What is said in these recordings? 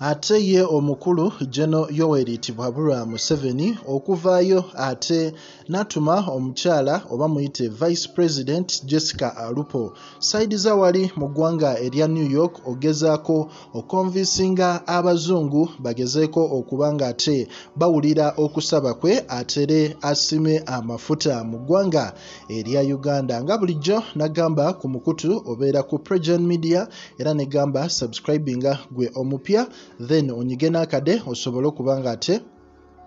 ate ye omukulu geno yoweri tibwabulwa museveni okuvaayo ate n'atuma omukyala oba muyite vice president jessica alupo. Saidi za wali mu ggwanga erya new york ogezaako okonvinsinga abazungu bagezeeko okuba nga ate bawulira okusaba kwe atere asime amafuta mu ggwanga erya uganda. Nga bulijjo nagamba ku mukutu obeera ku pregen media era negamba subscribinga gwe omupya then onyige n'akade osobole okuba nga ate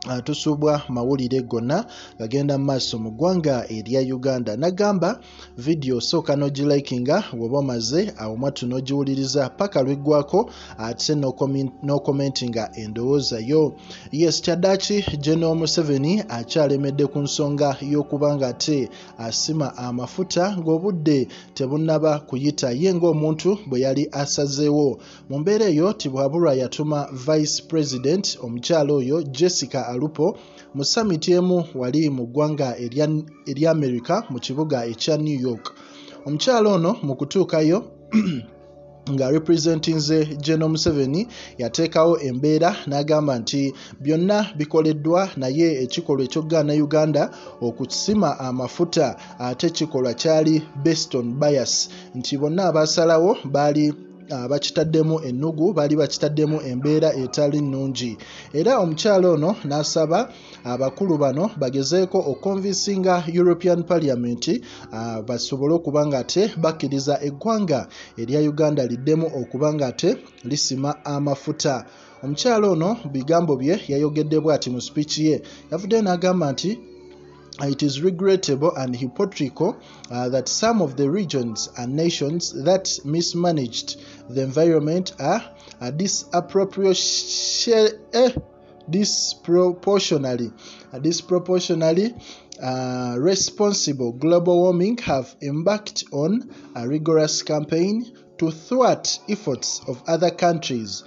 Uh, tusuubwa mawulire gonna gagenda mu maaso mu ggwanga erya uganda. Nagamba vidiyo sooka n'ogilikinga bw'oba omaze awo mwattu n'ogiwuliriza paka lweggwako ate n'okomentinga endowooza yo yes kyaddaaki geno museveni akyalemedde ku nsonga y'okuba nga ate asima amafuta ng'obudde tebunnaba kuyita ye ng'omuntu bwe yali asazeewo. Mu mbeera eyo tibwabulwa yatuma vice president omukyala oyo jessica alupo. Mu samiti emu wali mu ggwanga erya america mu kibuga ekya new york. Omukyala ono mu kutuukayo nga representinze geno museveni yateekawo embeera n'agamba nti byonna bikoleddwa naye ekikolwa ekyogaana uganda okusima amafuta ate ekikolwa kyali beston bias. Nti bonna abasalawo baali bakitaddemu ennugu baali bakitaddemu embeera etali nnungi. Era omukyalo ono n'asaba abakulu bano bagezeeko okonvinsinga european parliament basobole okuba nga ate bakkiriza eggwanga erya uganda liddemu okuba nga ate lisima amafuta. Omukyalo ono bigambo bye yayogedde bw'ati mu spiiki ye yavuddeyo n'agamba nti it is regrettable and hypocritical uh, that some of the regions and nations that mismanaged the environment are, are disproportionately, disproportionally, uh, disproportionally uh, responsible. Global warming have embarked on a rigorous campaign to thwart efforts of other countries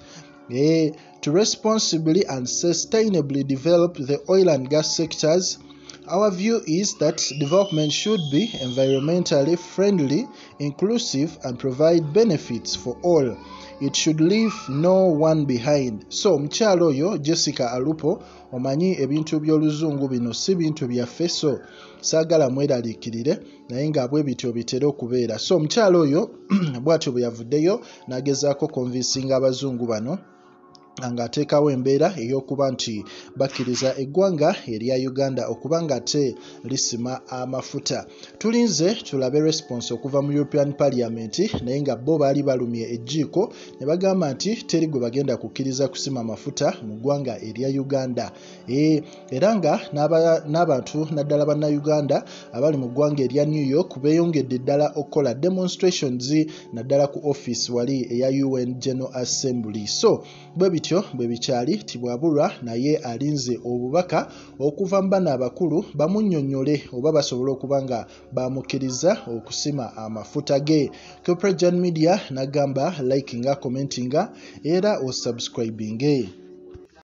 eh, to responsibly and sustainably develop the oil and gas sectors Our view is that development should be environmentally friendly, inclusive, and provide benefits for all. It should leave no one behind. So omukyalo oyo Jessica Alupo omanyi ebintu by'oluzungu bino si bintu byaffe so saagala mweraliikirire naye nga bwe bityo bitera okubeera so omukyalo oyo bw'atyo bwe yavuddeyo n'agezaako konvinsinga abazungu bano ng'ateekawo embeera ey'okuba nti bakkiriza eggwanga erya uganda okuba nga te lisima amafuta. Tulinze tulabe response okuva mu european parliament naye nga bo baali balumye ejjiiko ne bagamba nti teri gwe bagenda kukkiriza kusima amafuta mu ggwanga erya uganda. E, era nga n'abantu naddala bannayuganda abali mu ggwanga erya new york beeyongedde ddala okukola demonstrations naddala ku office wali eya un general assembly. So bwe bityo bwe bikyali tibwabulwa naye alinze obubaka okuva mu bano abakulu bamunnyonnyole oba basobole okuba nga bamukkiriza okusima amafuta ge. Coprejan media nagamba likinga commentinga era osubscribinge